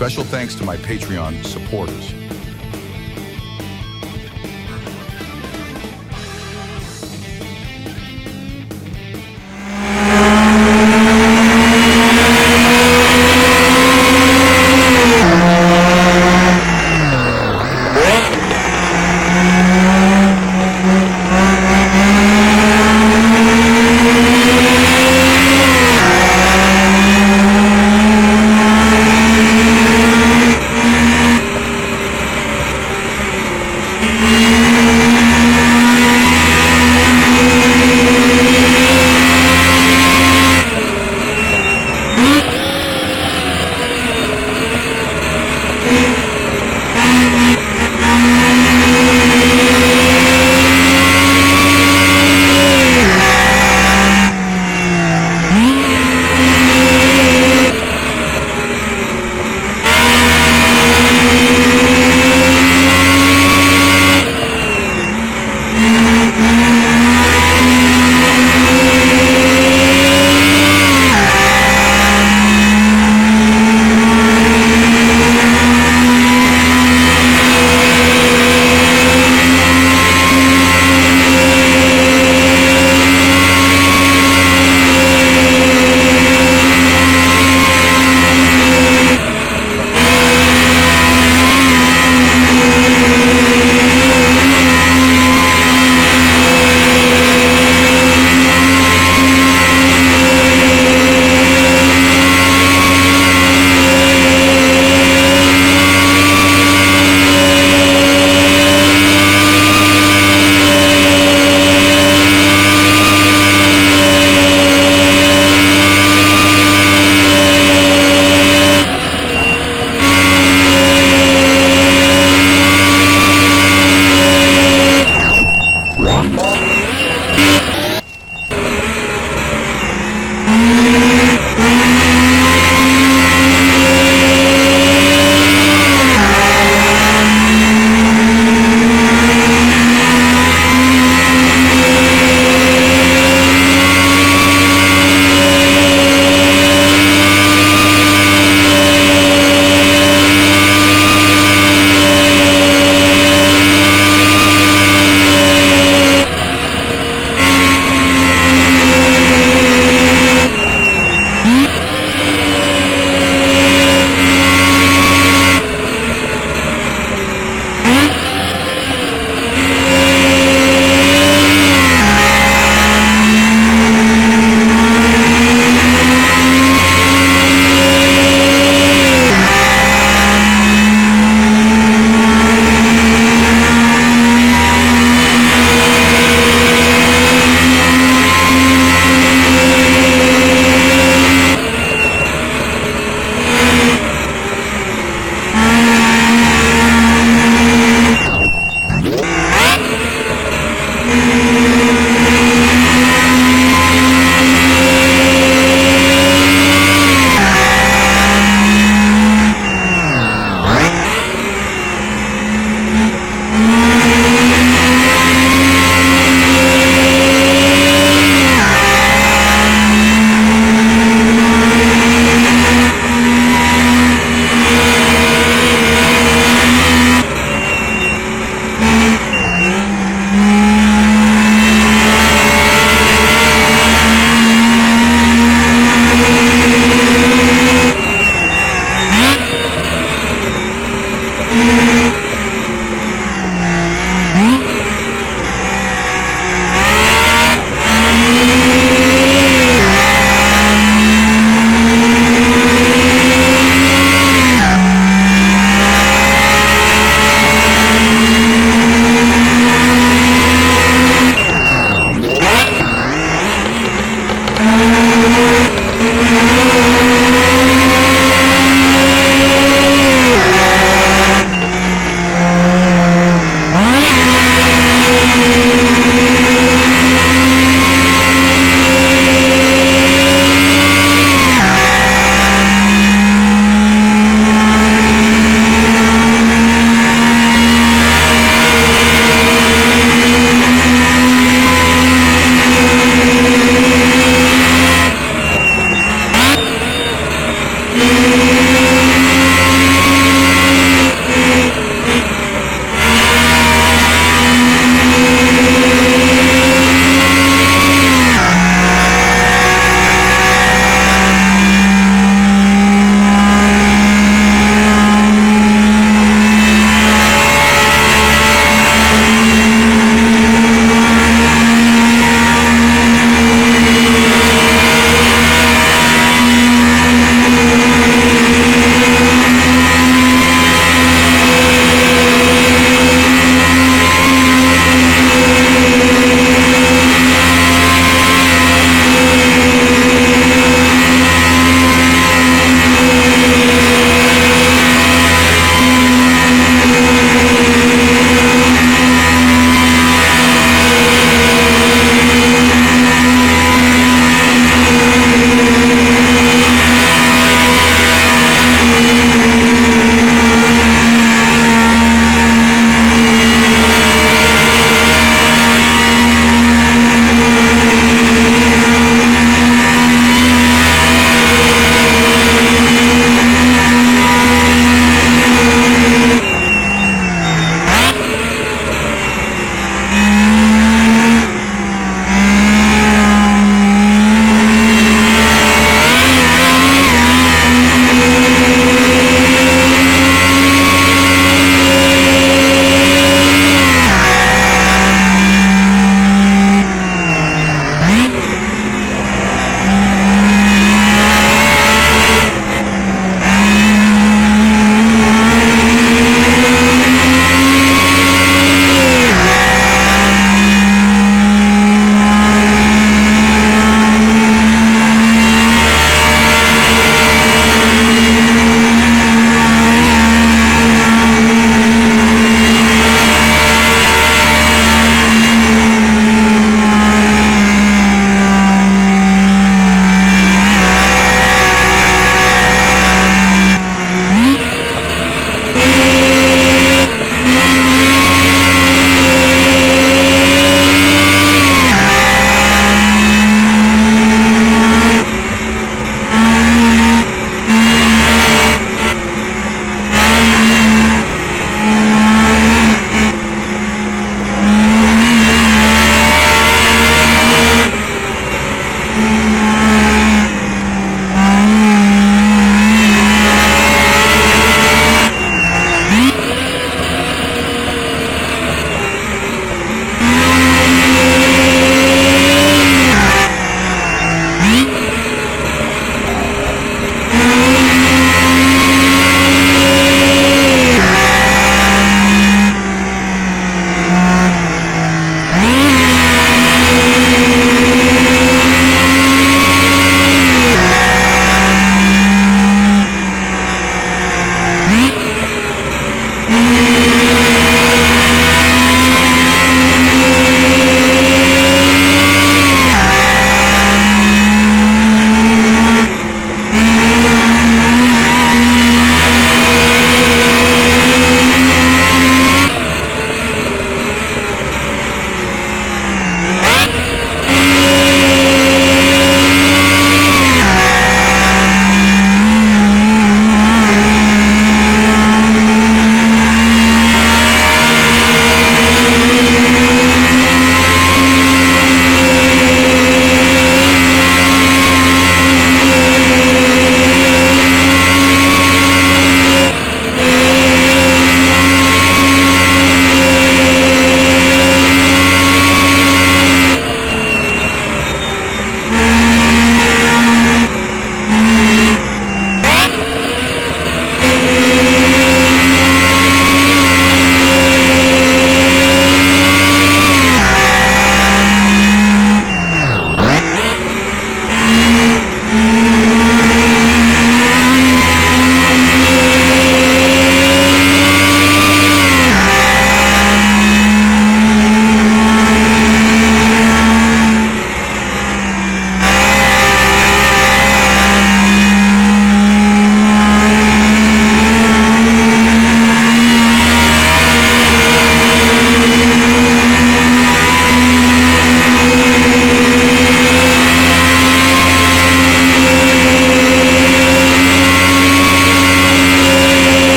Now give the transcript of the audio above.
Special thanks to my Patreon supporters.